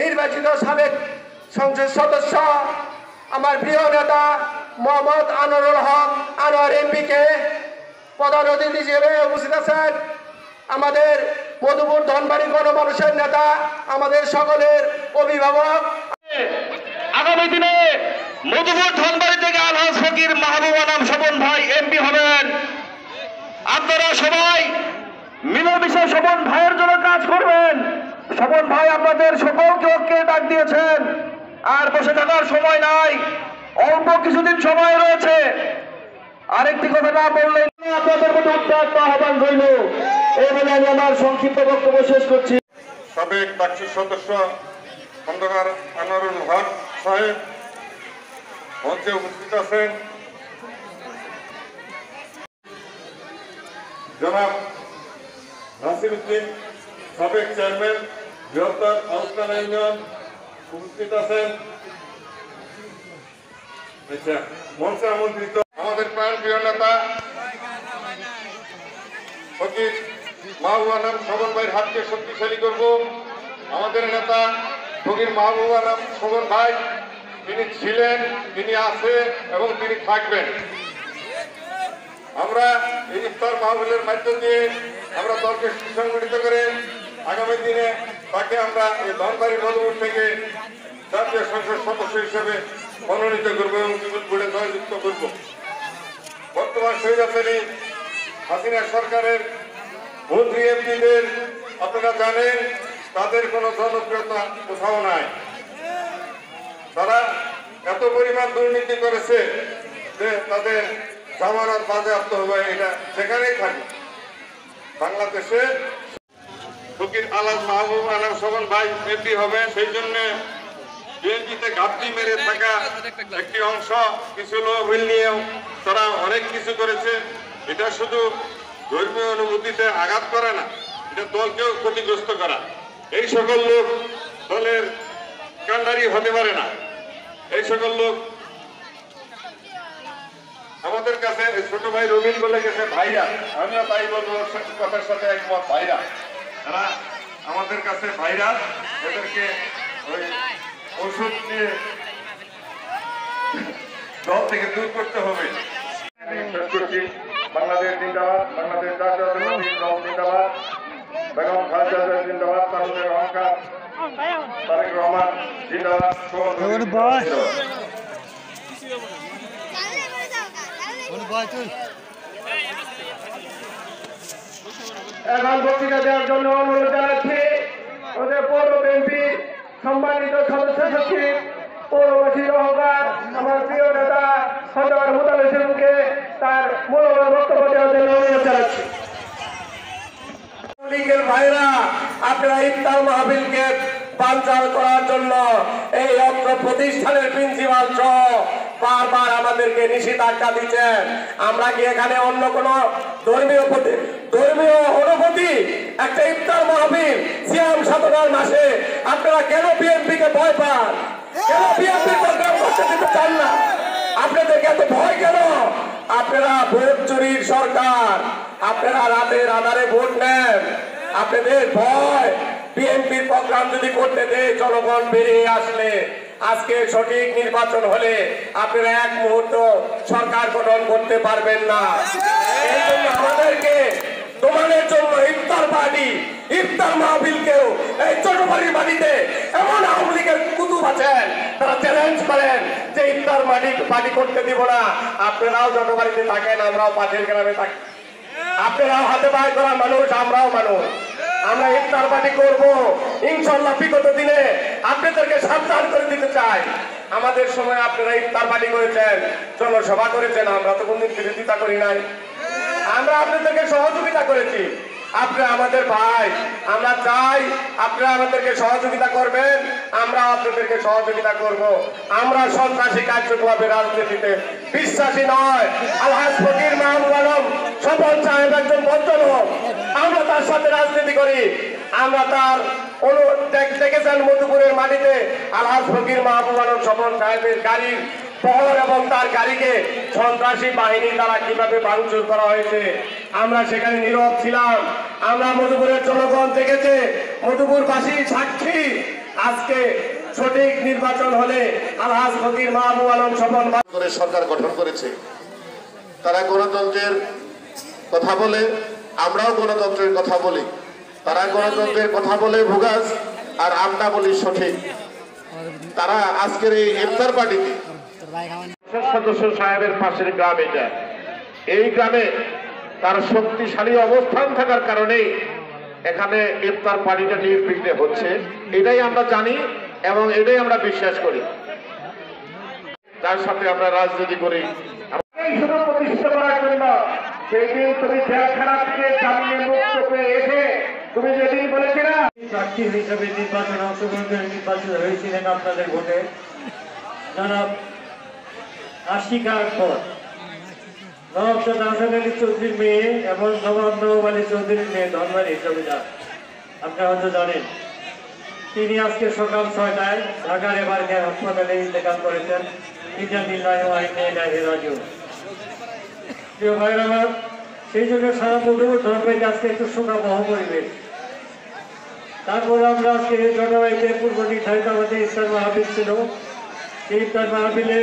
নির্বাচিত সাবেক সংসদ সদস্য, আমার প্রিয় নেতা মোহাম্মদ আনোয়ারুল হক, আনোয়ার এমপিকে প্রধান অতিথি হিসেবে উপস্থিত আছেন। আমাদের মধুপুর ধনবাড়ি গণমানুষের নেতা, আমাদের সকলের অভিভাবক। আগামী দিনে মধুপুর ধনবাড়ি থেকে আলহাজ ফকির মাহবুব আনাম স্বপন ভাই এমপি হবেন। আপনারা সবাই মিলেমিশে স্বপন ভাইয়ের জন্য কাজ করবেন। স্বপন ভাই, আপনাদের সকলকে ঐক্যে ডাক দিয়েছেন। আর বসে থাকার সময় নাই। অল্প কিছুদিন সময় রয়েছে। আরেকটি কথা না বললেন আপনাদের মধ্যে উত্তাপ আহ্বান রইল। এই বলে আমি আমার সংক্ষিপ্ত বক্তব্য শেষ করছি। সাবেক ডাকসুর সদস্য খন্দকার আনোয়ারুল হক সাহেব, মঞ্চে উপস্থিত আছেন। জনাব নাসির উদ্দিন সাবেক চেয়ারম্যান বৃহত্তর আউসমান ইউনিয়ন উপস্থিত আছেন। আচ্ছা মঞ্চে আমন্ত্রিত আমাদের প্রাণ প্রিয় নেতা ফকির মাহবুবা নাম শোভন ভাইয়ের হাতকে শক্তিশালী করব। আমাদের নেতা ফকির মাহবুবা নাম শোভন ভাই, তিনি ছিলেন, তিনি আছে এবং তিনি থাকবেন। আমরা এই ইফতার মাহবুলের মাধ্য দিয়ে আমরা দলকে সুসংগঠিত করে আগামী দিনে তাকে আমরা এই ধনবাড়ি মধুপুর থেকে জাতীয় সংসদ সদস্য হিসেবে মনোনীত করব এবং বোর্ডে জয়যুক্ত করব। বর্তমান শহীদ স্বৈরাচারী হাসিনা সরকারের মন্ত্রী এমপিদের। আপনারা জানেন, তাদের কোনো জনপ্রিয়তা কোথাও নাই। তারা এত পরিমাণ দুর্নীতি করেছে যে তাদের জামানত বাজেয়াপ্ত হবে, এটা সেখানেই থাকে বাংলাদেশে ফকির আলাদ মাহবুব আলম সবন ভাই এমপি হবে, সেই জন্য বিএনপিতে ঘাপটি মেরে থাকা একটি অংশ, কিছু লোক নিয়েও তারা অনেক কিছু করেছে। এটা শুধু ধর্মীয় অনুভূতিতে আঘাত করে না, এটা দলকেও ক্ষতিগ্রস্ত করা। এই সকল লোক দলের কান্ডারি হতে পারে না। এই সকল লোক আমাদের কাছে ছোট ভাই রবিন বলে গেছে, ভাইরা। আমিও তাই বলব কথার সাথে একমত, ভাইরা। তারা আমাদের কাছে ভাইরাস এদেরকে ওই ওষুধ দিয়ে দল থেকে দূর করতে হবে। বাংলাদেশ জিন্দাবাদ বাংলাদেশ জাতীয়তাবাদী দল জিন্দাবাদ বেগম খালেদা জিন্দাবাদ তারুণের অহংকার। তারেক রহমান জিন্দাবাদ জিন্দাবাদ। এখন বক্তৃতা দেওয়ার জন্য অনুরোধ জানাচ্ছি। ওদের পৌর বিএনপি সম্মানিত সদস্য সচিব পৌরবাসীর অহংকার আমার প্রিয় নেতা সদর মুতালিসকে তার মূল্যবান বক্তব্য দেওয়ার জন্য অনুরোধ জানাচ্ছি। ভাইরা, আপনারা ইফতার মাহফিলকে বানচাল করার জন্য এই অত্র প্রতিষ্ঠানের প্রিন্সিপাল বারবার আমাদেরকে নিষেধাজ্ঞা দিচ্ছেন। আমরা কি এখানে অন্য কোন ধর্মীয় ধর্মীয় অনুভূতি, একটা ইফতার মাহফিল, সিয়াম সাধনার মাসে। আপনারা কেন বিএনপি কে ভয় পান? কেন বিএনপি প্রোগ্রাম করতে দিতে চান না? আপনাদেরকে এত ভয় কেন? আপনারা ভোট চুরির সরকার। আপনারা রাতের আধারে ভোট নেন। আপনাদের ভয়। বিএনপির প্রোগ্রাম যদি করতে দেয়, জনগণ বেরিয়ে আসলে। আজকে সঠিক নির্বাচন হলে আপনারা এক মুহূর্ত সরকার গঠন করতে পারবেন না। এই জন্য আমাদেরকে তোমাদের জন্য ইফতার পার্টি ইফতার মাহফিলকেও এই ছোটবাড়ির বাড়িতে এমন আওয়ামী লীগের কুতুব আছেন, তারা চ্যালেঞ্জ করেন যে ইফতার মাটি পার্টি করতে দিব না। আপনারাও ছোটবাড়িতে থাকেন, আমরাও পাশের গ্রামে থাকি। আপনারাও হাতে পায়ে করা মানুষ, আমরাও মানুষ। আমরা ইফতার পার্টি করব। ইনশাল্লাহ বিগত দিনে আপনাদেরকে সাবধান করে দিতে চাই। আমাদের সময় আপনারা ইফতার পার্টি করেছেন, জনসভা করেছেন, আমরা তো কোনদিন বিরোধিতা করি নাই। আমরা আপনাদেরকে সহযোগিতা করেছি। আপনি আমাদের ভাই, আমরা চাই আপনারা আমাদেরকে সহযোগিতা করবেন আমরা আপনাদেরকে সহযোগিতা করব। আমরা সন্ত্রাসী কার্যকলাপে রাজনীতিতে বিশ্বাসী নয়। আলহাজ ফকির মাহমুদ আলম স্বপন সাহেব একজন ভদ্রলোক আমরা তার সাথে রাজনীতি করি। আমরা তার দেখেছেন মধুপুরের মাটিতে আলহাজ ফকির মাহবুব আলম স্বপন সাহেবের গাড়ির পহর এবং তার গাড়িকে সন্ত্রাসী বাহিনী দ্বারা কীভাবে ভাঙচুর করা হয়েছে? আমরা সেখানে নীরব ছিলাম। আমরা মধুপুরের জনগণ দেখেছে, মধুপুরবাসী সাক্ষী। আজকে সঠিক নির্বাচন হলে আলহাজ ফকির মাহবুব আলম স্বপন করে সরকার গঠন করেছে। তারা গণতন্ত্রের কথা বলে, আমরাও গণতন্ত্রের কথা বলি। তারা গণতন্ত্রের কথা বলে ভুগাস আর আমরা বলি সঠিক। তারা আজকের এই ইফতার পার্টিতে সদস্য সাহেবের পাশের গ্রাম এটা। এই গ্রামে তার শক্তিশালী অবস্থান থাকার কারণে এখানে ইফতার পার্টিটা নির্বিঘ্নে হচ্ছে। এটাই আমরা জানি এবং এটাই আমরা বিশ্বাস করি। যার সাথে আমরা রাজনীতি করি। প্রতিষ্ঠা করার জন্য সেই দিন তুমি জেলখানা থেকে জামিনে মুক্ত হয়ে এসে তুমি যেদিন বলেছিলে প্রার্থী হিসেবে নির্বাচনে অংশগ্রহণ করে নির্বাচিত হয়েছিলেন আপনাদের ভোটে। জনাব আশিকার পর নবাব সাদ হাসান আলী মেয়ে এবং নবাব নবাব আলী মেয়ে ধনবাড়ি হিসেবে যান আপনারা জানেন, তিনি আজকে সকাল ছয়টায় ঢাকার এবার হাসপাতালে ইন্তেকাল করেছেন। প্রিয় ভাইয়ের আমার, সেই জন্য সারা মধুপুর ধর্মের আজকে একটু শোকাবহ পরিবেশ। তারপর আমরা আজকে এই জনবাহিতে পূর্ব নির্ধারিত আমাদের ইফতার মাহফিল ছিল। সেই ইফতার মাহফিলে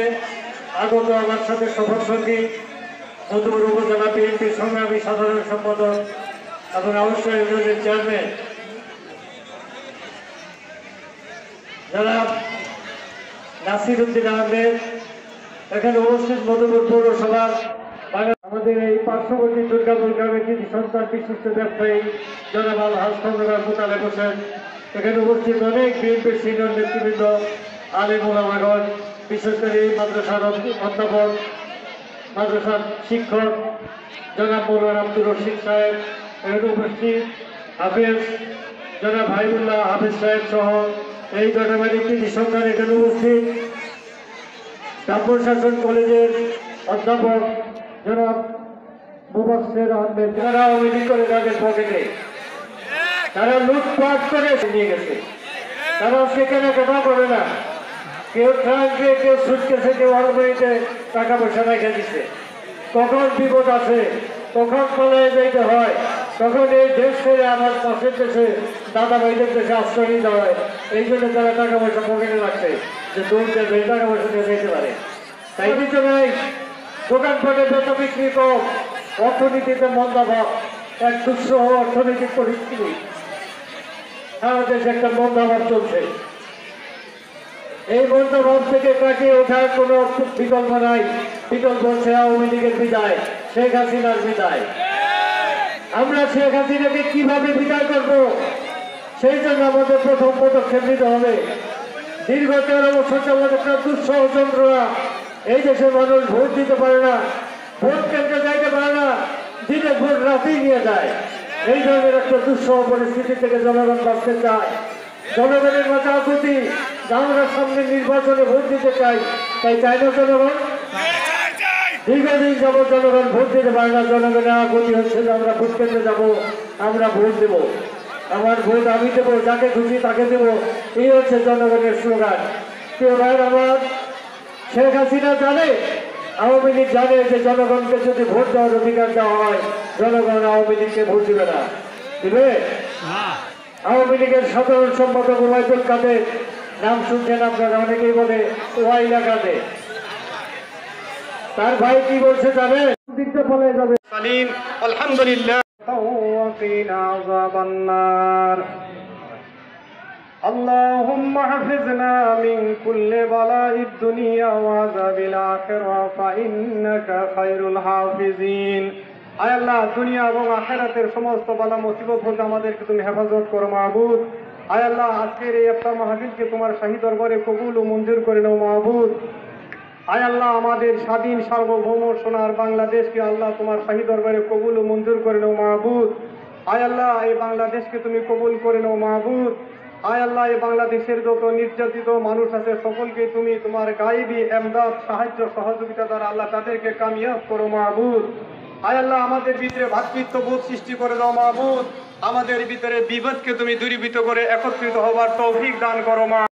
আগত আমার সাথে সফর সঙ্গী, মধুপুর উপজেলা বিএনপি সংগ্রামী সাধারণ সম্পাদক এবং অবশ্যই ইউনিয়নের চেয়ারম্যান। যারা নাসির উদ্দিন আহমেদ, এখানে উপস্থিত মধুপুর পৌরসভার আমাদের এই পার্শ্ববর্তী দুর্গাপুর গ্রামের কৃষি সন্তান, বিশিষ্ট ব্যবসায়ী, জনাব আল হাস খন্দকার বসেন এখানে উপস্থিত অনেক বিএনপির সিনিয়র নেতৃবৃন্দ আলী মোলামাগর বিশেষ করে মাদ্রাসার অধ্য- অধ্যাপক, মাদ্রাসার শিক্ষক জনাব মৌলানা আব্দুর রশিদ সাহেব এখানে উপস্থিত হাফেজ জনাব হাইবুল্লাহ হাফেজ সাহেব সহ এই জনবাড়ি কৃষি সন্তান এখানে উপস্থিত। কাপুর শাসন কলেজের অধ্যাপক জনাব মুবাসের আহমেদ আওয়ামী লীগ করে তাদের পকেটে। তারা লুটপাট করে নিয়ে গেছে। তারা সেখানে কথা করে না। কেউ ট্রাঙ্কে কেউ সুটকেছে কেউ আলমারিতে টাকা পয়সা রেখে দিচ্ছে কখন বিপদ আছে কখন পালায় যাইতে হয়, তখন এই দেশ ছেড়ে আমার পাশের দেশে, দাদা ভাইদের দেশে আশ্রয় নিতে হয়। এই জন্য তারা টাকা পয়সা পকেটে রাখছে যে দৌড় দেবে টাকা পয়সা দিয়ে যেতে পারে। তাই কিছু নাই দোকানপাটে বেচা বিক্রি কম, অর্থনীতিতে মন্দাভাব এক দুঃসহ অর্থনৈতিক পরিস্থিতি। সারা দেশে একটা মন্দাভাব চলছে। এই মন্দাভাব থেকে কাটিয়ে ওঠার কোনো বিকল্প নাই। বিকল্প হচ্ছে আওয়ামী লীগের বিদায়, শেখ হাসিনার বিদায়। আমরা শেখ হাসিনাকে কীভাবে বিদায় করব? সেই জন্য আমাদের প্রথম পদক্ষেপ নিতে হবে। দীর্ঘ তেরো বছর যাবৎ একটা দুঃসহ যন্ত্রণা এই দেশের মানুষ ভোট দিতে পারে না, ভোট কেন্দ্রে যাইতে পারে না, দিনে ভোট রাতেই নিয়ে যায়। এই ধরনের একটা দুঃসহ পরিস্থিতি থেকে জনগণ বাঁচতে চায়। জনগণের মাঝে আকুতি আমরা সামনে নির্বাচনে ভোট দিতে চাই তাই চাই না জনগণ? দীর্ঘদিন যাবৎ জনগণ ভোট দিতে পারে না জনগণের আকুতি হচ্ছে যে আমরা ভোট কেন্দ্রে যাব আমরা ভোট দেবো। আমার ভোট আমি দেবো যাকে খুশি তাকে দেবো এই হচ্ছে জনগণের স্লোগান। কেউ ভাই আমার শেখ হাসিনা জানে আওয়ামী লীগ জানে যে জনগণকে যদি ভোট দেওয়ার অধিকার দেওয়া হয় জনগণ আওয়ামী লীগকে ভোট দিবে না। দিবে? আওয়ামী লীগের সাধারণ সম্পাদক ওয়াইদুল কাদের নাম শুনছেন আপনারা অনেকেই বলে ওয়াইলা কাদের তার ভাই কি বলছে জানেন দিকটা বলে যাবে সালিম আলহামদুলিল্লাহ وقنا عذاب النار اللهم حفظنا من كل بلاء الدنيا وعذاب الآخرة فإنك خير الحافظين আয় আল্লাহ দুনিয়া এবং আখেরাতের সমস্ত বালা মুসিবত হতে আমাদেরকে তুমি হেফাজত করো মাহবুদ আয় আল্লাহ, আজকের এই একটা মাহফিলকে তোমার শাহী দরবারে কবুল ও মঞ্জুর করে নাও মাহবুদ আয় আল্লাহ, আমাদের স্বাধীন সার্বভৌম সোনার বাংলাদেশকে আল্লাহ তোমার শাহী দরবারে কবুল ও মঞ্জুর করে নাও মাহবুদ আয় আল্লাহ, এই বাংলাদেশকে তুমি কবুল করে নাও মাহবুদ আয় আল্লাহ, এই বাংলাদেশের যত নির্যাতিত মানুষ আছে, সকলকে তুমি তোমার গাইবি এমদাদ সাহায্য সহযোগিতা দ্বারা আল্লাহ তাদেরকে কামিয়াব করো মাহবুদ আয় আল্লাহ, আমাদের ভিতরে ভাতৃত্ব বোধ সৃষ্টি করে দাও মাহবুদ আমাদের ভিতরে বিভেদকে তুমি দূরীভূত করে একত্রিত হবার তৌফিক দান করো মা।